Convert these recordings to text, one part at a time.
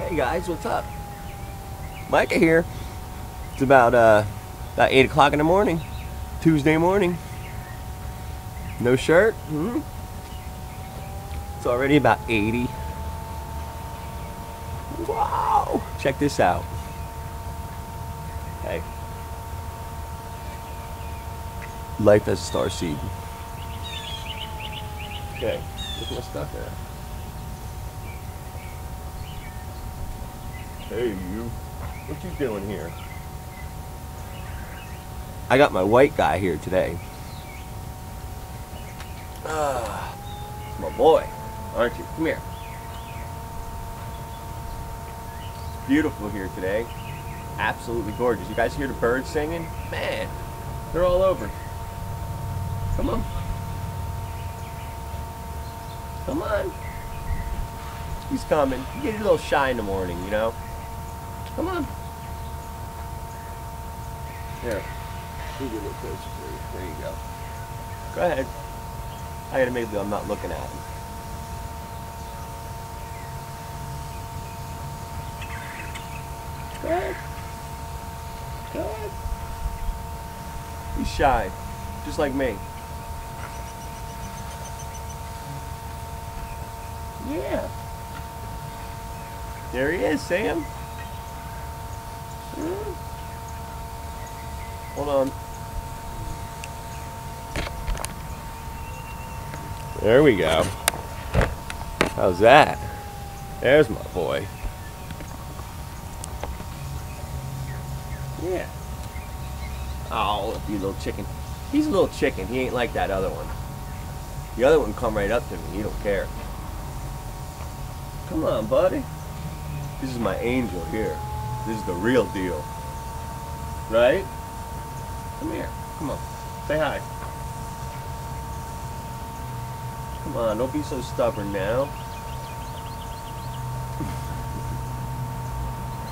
Hey guys, what's up? Micah here. It's about uh about eight o'clock in the morning, Tuesday morning. No shirt. Hmm? It's already about 80. Wow! Check this out. Hey. Life as a star seed. Okay, look my stuff there. Hey you, what you doing here? I got my white guy here today. Ah, my boy, aren't you? Come here. It's beautiful here today. Absolutely gorgeous. You guys hear the birds singing? Man, they're all over. Come on. Come on. He's coming. You get a little shy in the morning, you know? Come on. Here. Get a little closer for you. There you go. Go ahead. I gotta make sure I'm not looking at him. Go ahead. Go ahead. He's shy. Just like me. Yeah. There he is, Sam. Hmm. Hold on. There we go. How's that? There's my boy. Yeah. Oh, you little chicken. He's a little chicken. He ain't like that other one. The other one come right up to me. He don't care. Come on, buddy. This is my angel here. This is the real deal. Right? Come here. Come on. Say hi. Come on, don't be so stubborn now.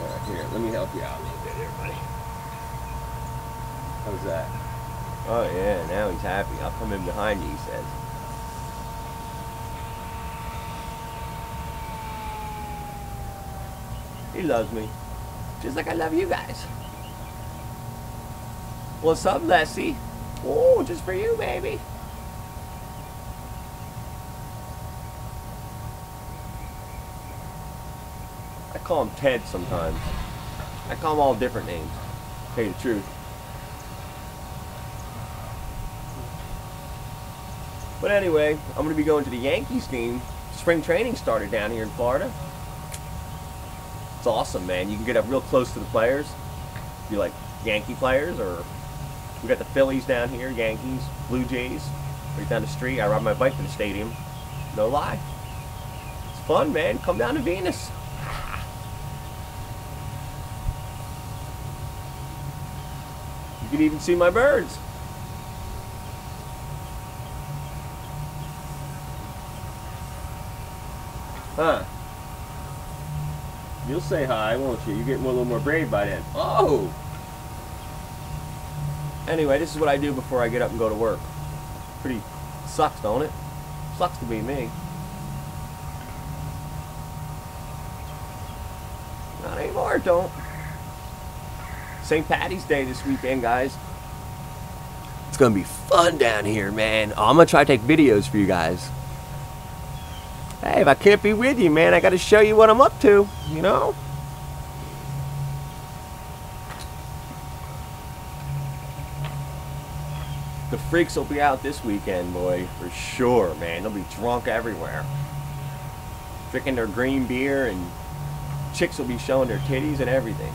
Alright, here, let me help you out a little bit here, buddy. How's that? Oh yeah, now he's happy. I'll come in behind you, he says. He loves me. Just like I love you guys. What's up, Leslie? Oh, just for you, baby. I call him Ted sometimes. I call him all different names. Tell you the truth. But anyway, I'm going to be going to the Yankees game. Spring training started down here in Florida. It's awesome, man. You can get up real close to the players. You like Yankee players, or we got the Phillies down here, Yankees, Blue Jays, right down the street. I ride my bike to the stadium. No lie. It's fun, man. Come down to Venus. You can even see my birds. Huh. You'll say hi, won't you? You get a little more brave by then. Oh! Anyway, this is what I do before I get up and go to work. Pretty sucks, don't it? Sucks to be me. Not anymore, don't. St. Patty's Day this weekend, guys. It's gonna be fun down here, man. Oh, I'm gonna try to take videos for you guys. Hey, if I can't be with you, man, I gotta show you what I'm up to, you know? The freaks will be out this weekend, boy, for sure, man. They'll be drunk everywhere. Drinking their green beer, and chicks will be showing their titties and everything.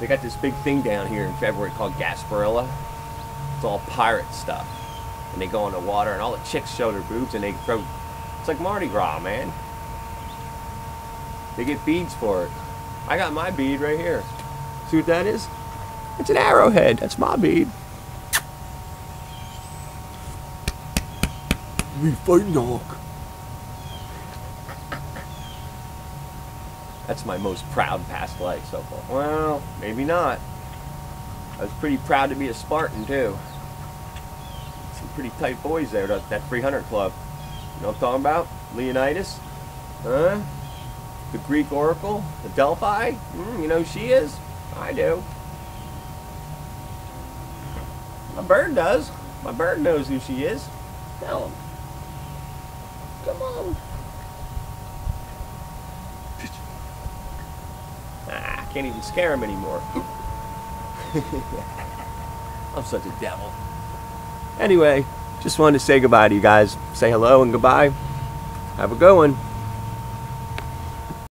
They got this big thing down here in February called Gasparilla. It's all pirate stuff. And they go in the water, and all the chicks show their boobs, and they throw. It's like Mardi Gras, man. They get beads for it. I got my bead right here. See what that is? It's an arrowhead. That's my bead. We fight dog. That's my most proud past life so far. Well, maybe not. I was pretty proud to be a Spartan too. Some pretty tight boys there at that 300 club. You know what I'm talking about? Leonidas? Huh? The Greek oracle? The Delphi? Mm, you know who she is? I do. My bird does. My bird knows who she is. Tell him. Come on. Ah, I can't even scare him anymore. I'm such a devil. Anyway, just wanted to say goodbye to you guys. Say hello and goodbye. Have a good one.